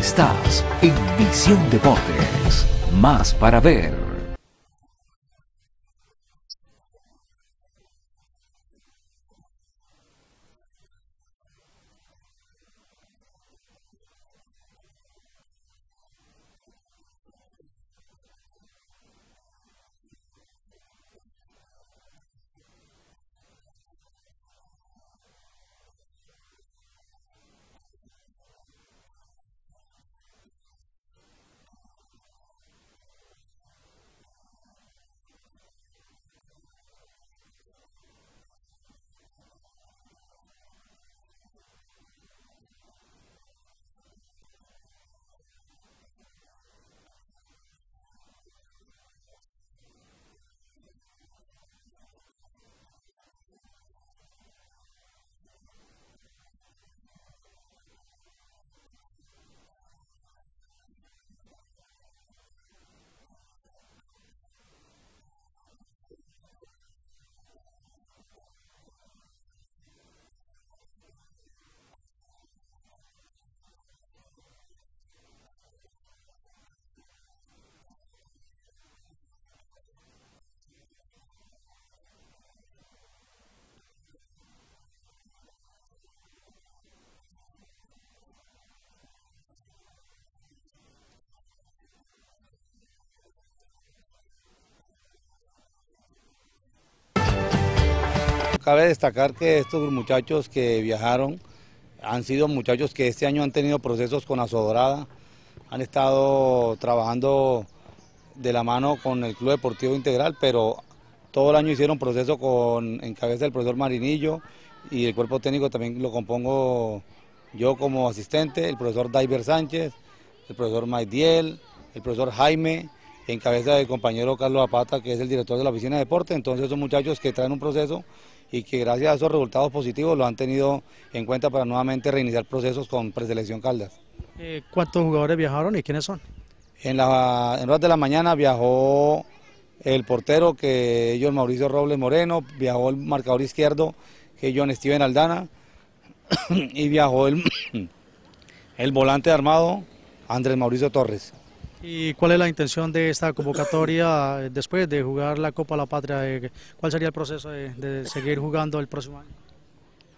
Estás en Visión Deportes. Más para ver. Cabe destacar que estos muchachos que viajaron han sido muchachos que este año han tenido procesos con Azodorada, han estado trabajando de la mano con el Club Deportivo Integral, pero todo el año hicieron proceso con, en cabeza del profesor Marinillo y el cuerpo técnico también lo compongo yo como asistente, el profesor Daiver Sánchez, el profesor Maidiel, el profesor Jaime, en cabeza del compañero Carlos Apata, que es el director de la oficina de deporte. Entonces son muchachos que traen un proceso y que gracias a esos resultados positivos lo han tenido en cuenta para nuevamente reiniciar procesos con preselección Caldas. Eh, ¿Cuántos jugadores viajaron y quiénes son? En, la, en horas de la mañana viajó el portero que es John Mauricio Robles Moreno, viajó el marcador izquierdo que es John Steven Aldana y viajó el, el volante armado Andrés Mauricio Torres. ¿Y cuál es la intención de esta convocatoria eh, después de jugar la Copa La Patria? Eh, ¿Cuál sería el proceso de, seguir jugando el próximo año?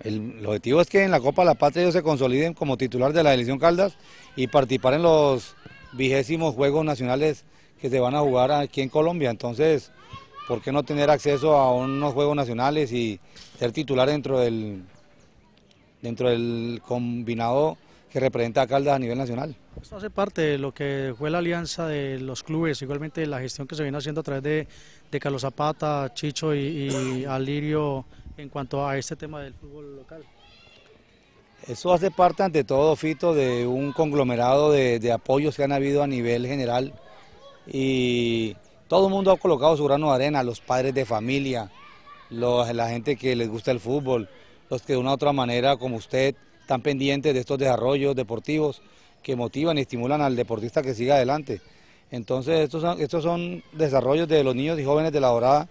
El, objetivo es que en la Copa La Patria ellos se consoliden como titular de la Elección Caldas y participar en los vigésimos Juegos Nacionales que se van a jugar aquí en Colombia. Entonces, ¿por qué no tener acceso a unos Juegos Nacionales y ser titular dentro del, dentro del combinado que representa a Caldas a nivel nacional? Esto hace parte de lo que fue la alianza de los clubes, igualmente la gestión que se viene haciendo a través de, Carlos Zapata, Chicho y, Alirio en cuanto a este tema del fútbol local. Eso hace parte ante todo, Fito, de un conglomerado de, apoyos que han habido a nivel general y todo el mundo ha colocado su grano de arena, los padres de familia, la gente que les gusta el fútbol, los que de una u otra manera, como usted, están pendientes de estos desarrollos deportivos que motivan y estimulan al deportista que siga adelante. Entonces estos son, estos son desarrollos de los niños y jóvenes de la Dorada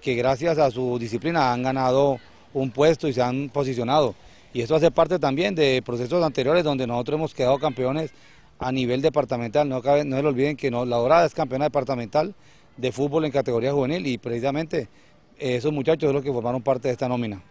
que gracias a su disciplina han ganado un puesto y se han posicionado. Y esto hace parte también de procesos anteriores donde nosotros hemos quedado campeones a nivel departamental. No, cabe, no se olviden que la Dorada es campeona departamental de fútbol en categoría juvenil y precisamente esos muchachos son los que formaron parte de esta nómina.